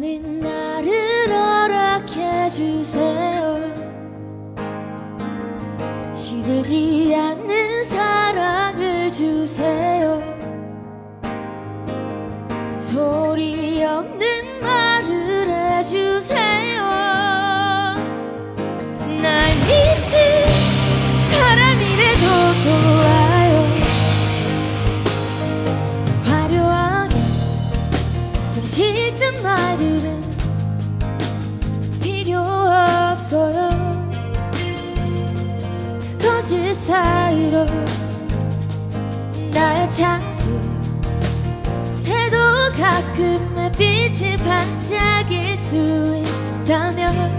나는 나를 허락해 주세요. 시들지 않는 사랑을 주세요. 소리 없는 말을 해주세요. 날 미친 사람이래도 좋아요. 화려하게 정식된 말들 사이로 나의 잔뜩 해도 가끔의 빛이 반짝일 수 있다면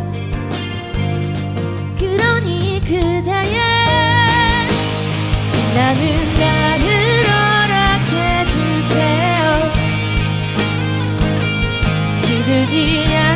그러니 그대의 나는 나를 허락해주세요. 시들지 않